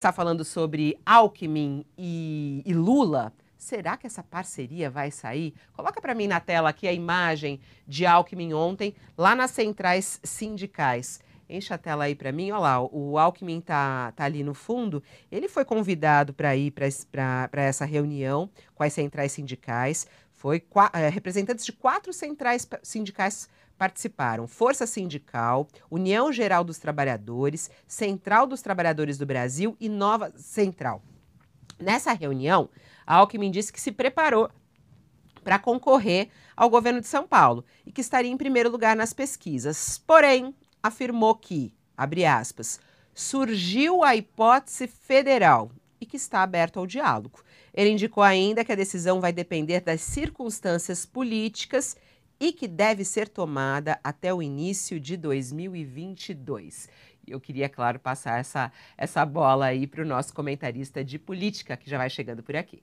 está falando sobre Alckmin e, e, Lula. Será que essa parceria vai sair? Coloca para mim na tela aqui a imagem de Alckmin ontem, lá nas centrais sindicais. Enche a tela aí para mim. Olha lá, o Alckmin tá, tá ali no fundo. Ele foi convidado para ir para essa reunião com as centrais sindicais. Foi é, representantes de quatro centrais sindicais participaram Força Sindical, União Geral dos Trabalhadores, Central dos Trabalhadores do Brasil e Nova Central. Nessa reunião, a Alckmin disse que se preparou para concorrer ao governo de São Paulo e que estaria em primeiro lugar nas pesquisas. Porém, afirmou que, abre aspas, surgiu a hipótese federal que está aberto ao diálogo. Ele indicou ainda que a decisão vai depender das circunstâncias políticas e que deve ser tomada até o início de 2022. Eu queria, claro, passar essa, essa bola aí para o nosso comentarista de política, que já vai chegando por aqui.